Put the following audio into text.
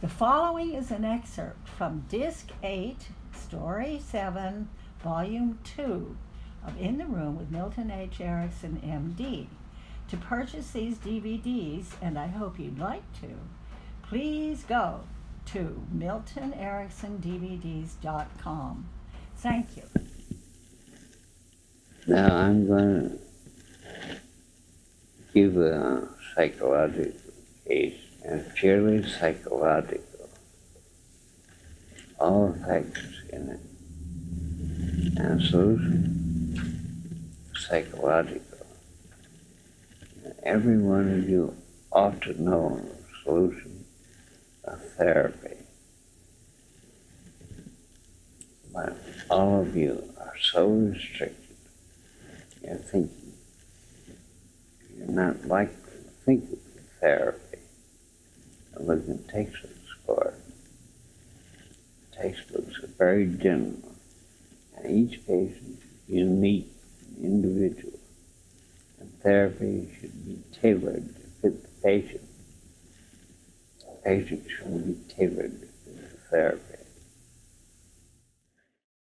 The following is an excerpt from Disc 8, Story 7, Volume 2 of In the Room with Milton H. Erickson, MD. To purchase these DVDs, and I hope you'd like to, please go to miltonericksondvds.com. Thank you. Now I'm going to give a psychological case, and purely psychological. All factors in it. And solution, psychological. Every one of you ought to know the solution of therapy. But all of you are so restricted in thinking. You're not like to think of therapy. And look at textbooks for. Textbooks are very general, and each patient is unique individual. And therapy should be tailored to fit the patient. The patient should be tailored to the therapy.